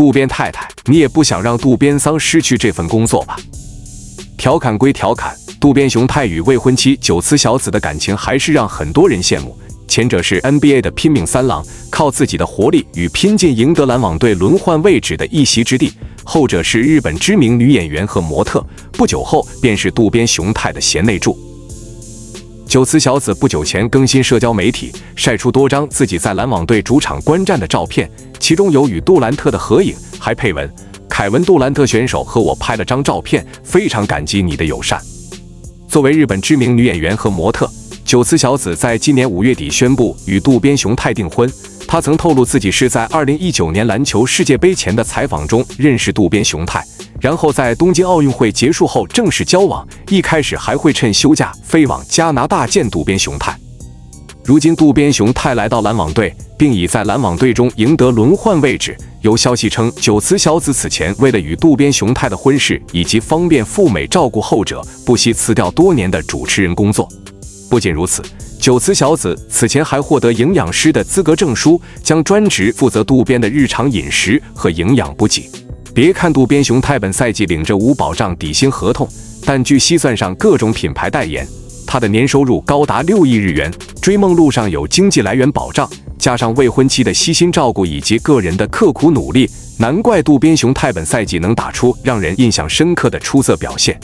渡边太太，你也不想让渡边桑失去这份工作吧？调侃归调侃，渡边雄太与未婚妻久慈小子的感情还是让很多人羡慕。前者是 NBA 的拼命三郎，靠自己的活力与拼劲赢得篮网队轮换位置的一席之地；后者是日本知名女演员和模特，不久后便是渡边雄太的贤内助。久慈小子不久前更新社交媒体，晒出多张自己在篮网队主场观战的照片，其中有与杜兰特的合影，还配文。凯文·杜兰特选手和我拍了张照片，非常感激你的友善。作为日本知名女演员和模特，久慈小子在今年五月底宣布与渡边雄太订婚。她曾透露自己是在2019年篮球世界杯前的采访中认识渡边雄太，然后在东京奥运会结束后正式交往。一开始还会趁休假飞往加拿大见渡边雄太。如今渡边雄太来到篮网队，并已在篮网队中赢得轮换位置。有消息称，久慈小子此前为了与渡边雄太的婚事以及方便赴美照顾后者，不惜辞掉多年的主持人工作。不仅如此，久慈小子此前还获得营养师的资格证书，将专职负责渡边的日常饮食和营养补给。别看渡边雄太本赛季领着无保障底薪合同，但据悉算上各种品牌代言，他的年收入高达六亿日元，追梦路上有经济来源保障。加上未婚妻的悉心照顾以及个人的刻苦努力，难怪渡边雄太本赛季能打出让人印象深刻的出色表现。